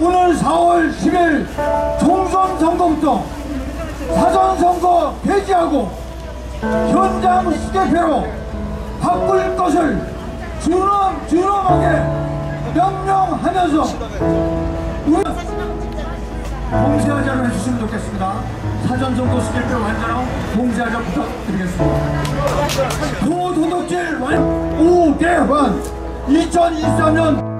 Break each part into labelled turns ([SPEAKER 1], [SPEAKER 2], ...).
[SPEAKER 1] 오늘 4월 10일 총선 선거부터 사전 선거 폐지하고 현장 수개표로 바꿀 것을 준엄 준엄하게 명령하면서 우리 봉쇄하자로 해주시면 좋겠습니다. 사전 선거 수개표 완전한 봉쇄하자 부탁드리겠습니다. 고도덕질 완 오대환 2023년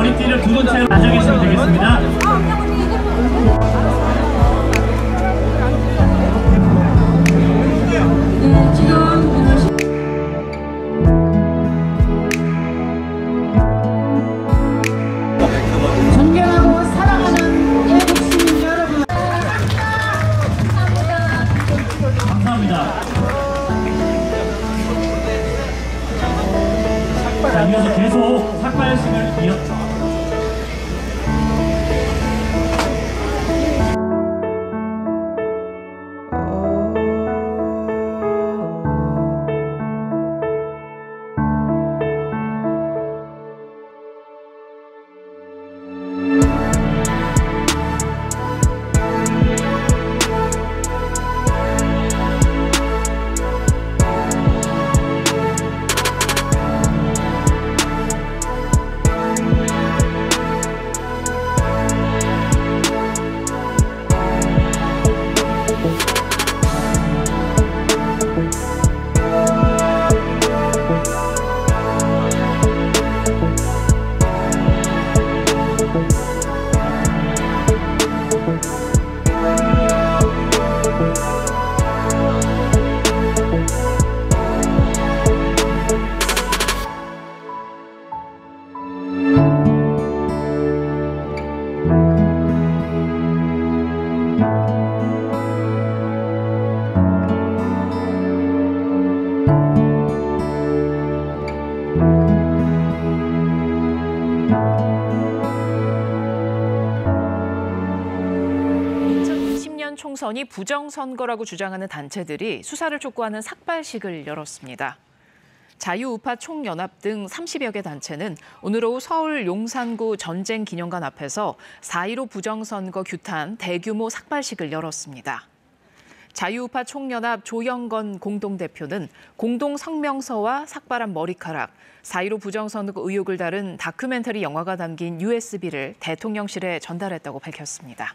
[SPEAKER 2] 머리띠를 두른 채로 앉아 계시면 되겠습니다. 계속 삭발식을 이어
[SPEAKER 3] 총선이 부정선거라고 주장하는 단체들이 수사를 촉구하는 삭발식을 열었습니다. 자유우파 총연합 등 30여 개 단체는 오늘 오후 서울 용산구 전쟁기념관 앞에서 4.15 부정선거 규탄 대규모 삭발식을 열었습니다. 자유우파 총연합 조영건 공동대표는 공동 성명서와 삭발한 머리카락, 4.15 부정선거 의혹을 다룬 다큐멘터리 영화가 담긴 USB를 대통령실에 전달했다고 밝혔습니다.